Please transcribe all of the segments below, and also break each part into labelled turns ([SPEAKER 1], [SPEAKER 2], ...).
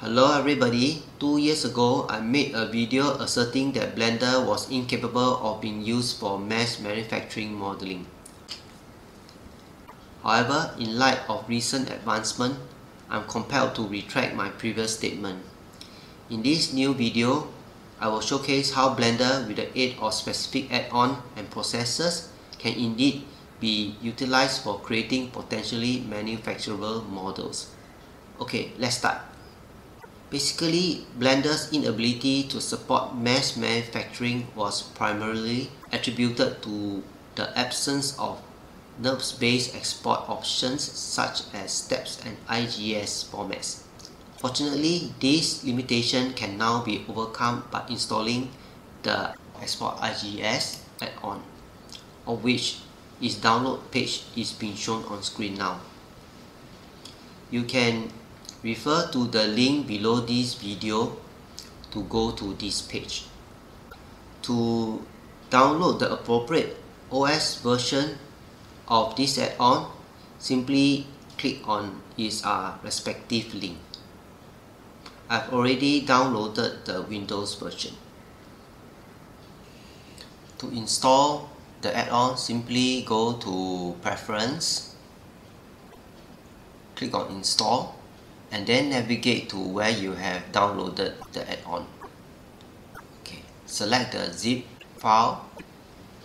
[SPEAKER 1] Hello everybody, two years ago I made a video asserting that Blender was incapable of being used for mass manufacturing modeling. However, in light of recent advancement, I'm compelled to retract my previous statement. In this new video, I will showcase how Blender with the aid of specific add-on and processors can indeed be utilized for creating potentially manufacturable models. Okay, let's start. Basically, Blender's inability to support mass manufacturing was primarily attributed to the absence of NURBS-based export options such as STEPS and IGS formats. Fortunately, this limitation can now be overcome by installing the Export IGS add-on, of which its download page is being shown on screen now. You can refer to the link below this video to go to this page. To download the appropriate OS version of this add-on, simply click on its uh, respective link. I've already downloaded the Windows version. To install the add-on, simply go to Preference, click on Install, and then navigate to where you have downloaded the add-on. Okay, select the zip file,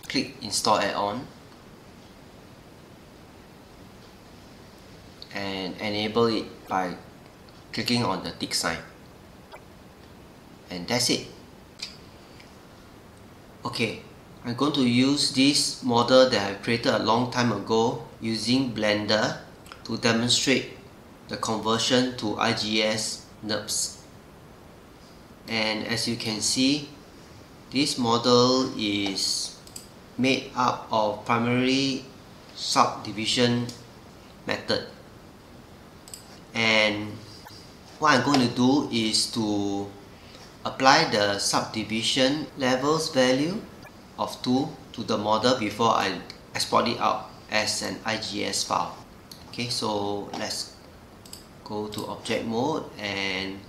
[SPEAKER 1] click Install add-on, and enable it by clicking on the tick sign and that's it okay I'm going to use this model that I created a long time ago using Blender to demonstrate the conversion to IGS NURBS and as you can see this model is made up of primary subdivision method. And what I'm going to do is to apply the subdivision levels value of 2 to the model before I export it out as an IGS file. Okay so let's go to object mode and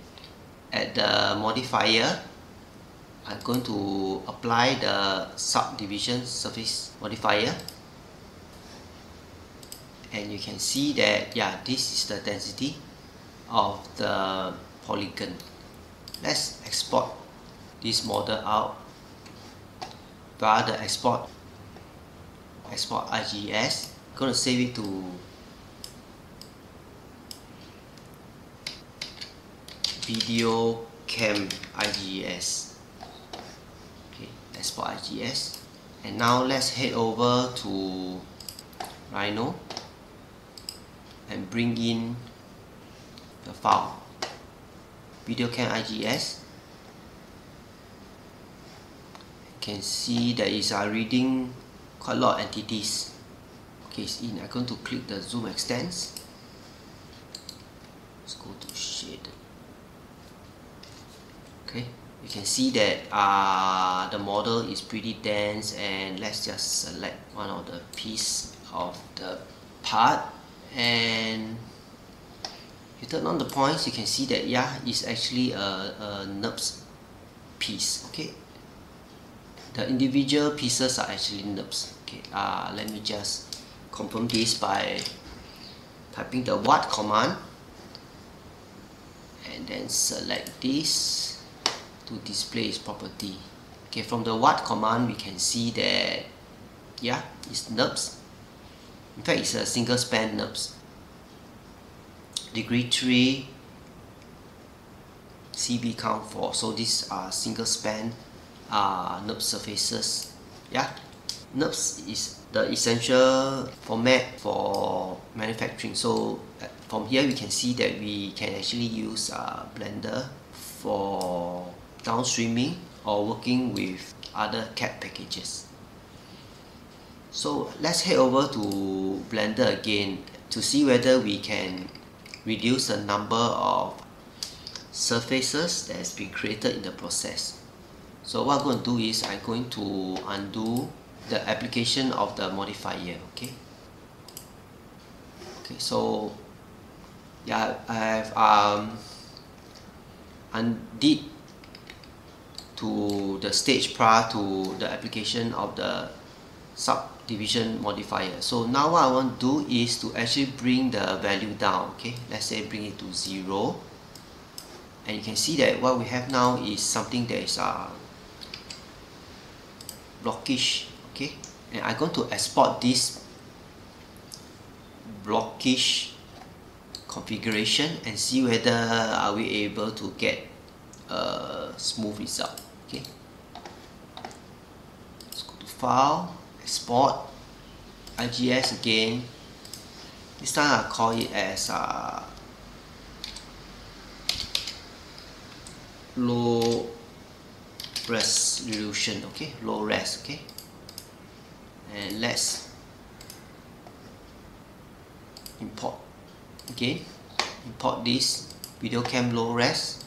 [SPEAKER 1] at the modifier I'm going to apply the subdivision surface modifier. And you can see that yeah this is the density of the polygon. Let's export this model out via the export export IGS going to save it to video cam IGS okay export IGS and now let's head over to Rhino and bring in the file. VideoCam IGS can see that is uh, reading quite a lot of entities. Okay it's in. I'm going to click the zoom extents. Let's go to shade okay. You can see that uh, the model is pretty dense and let's just select one of the piece of the part. And you turn on the points you can see that yeah it's actually a, a NURBS piece. Okay. The individual pieces are actually NURBS. Okay. Uh, let me just confirm this by typing the what command. And then select this to display its property. Okay from the what command we can see that yeah it's NURBS in fact it's a single span NURBS degree 3 CV count 4 so these are single span uh, NURBS surfaces yeah NURBS is the essential format for manufacturing. So from here we can see that we can actually use uh, Blender for downstreaming or working with other CAD packages so let's head over to Blender again to see whether we can reduce the number of surfaces that has been created in the process. So what I'm going to do is I'm going to undo the application of the modifier, okay? Okay, so yeah, I have um, undid to the stage prior to the application of the subdivision modifier. So now what I want to do is to actually bring the value down okay? Let's say bring it to 0 and you can see that what we have now is something that is uh, blockish okay? And I'm going to export this blockish configuration and see whether are we able to get a smooth result okay let's go to file export IGS again. This time I call it as uh, low resolution okay low res okay and let's import again import this video cam low res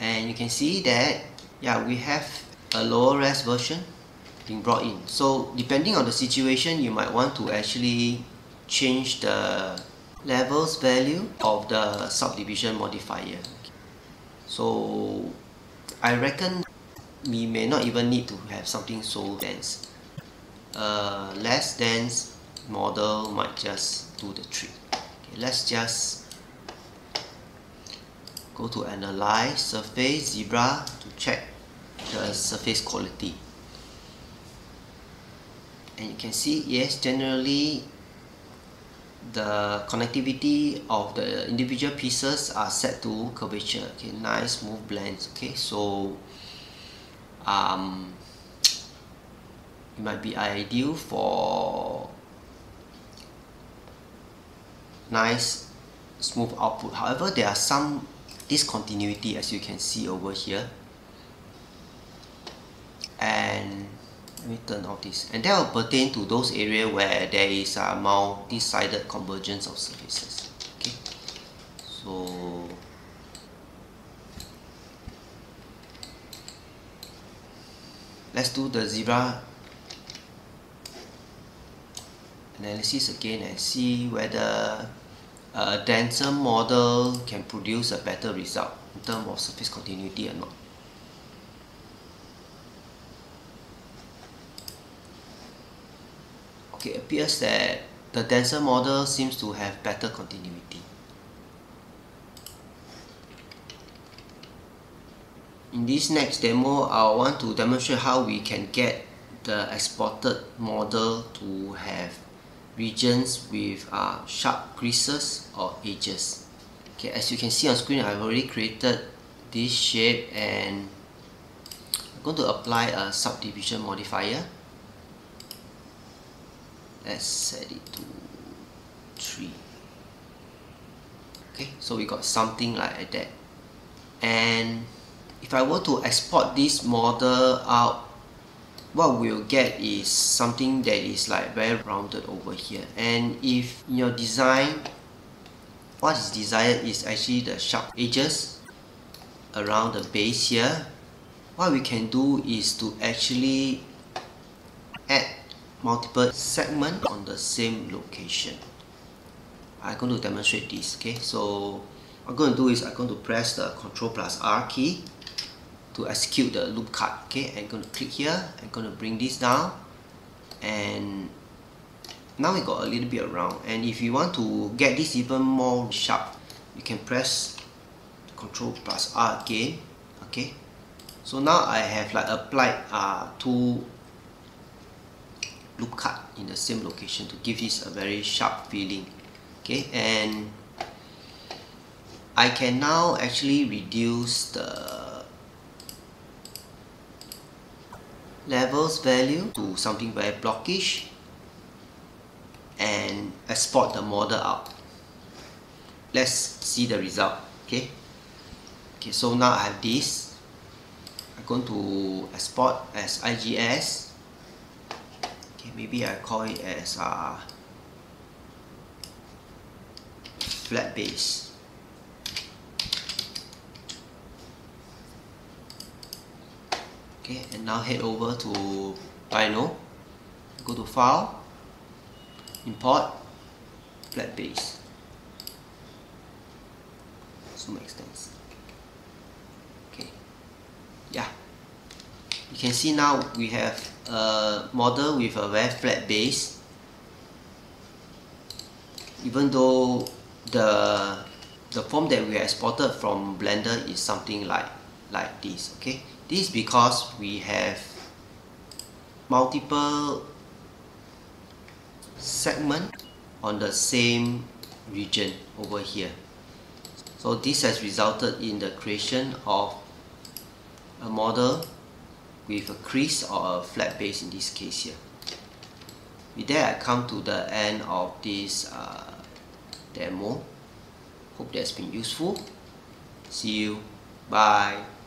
[SPEAKER 1] and you can see that yeah we have a lower res version being brought in. So depending on the situation you might want to actually change the levels value of the subdivision modifier. So I reckon we may not even need to have something so dense. A less dense model might just do the trick. Okay, let's just go to analyze surface zebra to check the surface quality. And you can see yes generally the connectivity of the individual pieces are set to curvature. Okay nice smooth blends. Okay so um, it might be ideal for nice smooth output. However there are some discontinuity as you can see over here. And let me turn off this. And that will pertain to those areas where there is a multi-sided convergence of surfaces. Okay. So let's do the zebra analysis again and see whether a denser model can produce a better result in terms of surface continuity or not. Okay appears that the denser model seems to have better continuity. In this next demo I want to demonstrate how we can get the exported model to have regions with uh, sharp creases or edges. Okay as you can see on screen I've already created this shape and I'm going to apply a subdivision modifier. Let's set it to 3 okay so we got something like that. And if I were to export this model out what we'll get is something that is like very rounded over here. And if your design what is desired is actually the sharp edges around the base here. What we can do is to actually add multiple segments on the same location. I'm going to demonstrate this okay? So what I'm going to do is I'm going to press the Ctrl plus R key to execute the loop cut okay I'm going to click here. I'm going to bring this down. And now we got a little bit around. And if you want to get this even more sharp you can press control plus R again. Okay. So now I have like applied uh, two loop cut in the same location to give this a very sharp feeling. Okay. And I can now actually reduce the levels value to something very blockish and export the model out. Let's see the result okay? Okay so now I have this. I'm going to export as IGS okay maybe I call it as uh, flat base okay and now head over to Rhino go to file import flat base. Zoom extents okay. Yeah. You can see now we have a model with a very flat base. Even though the the form that we exported from blender is something like like this okay this is because we have multiple segment on the same region over here. So this has resulted in the creation of a model with a crease or a flat base in this case here. With that I come to the end of this uh, demo. Hope that's been useful. See you. Bye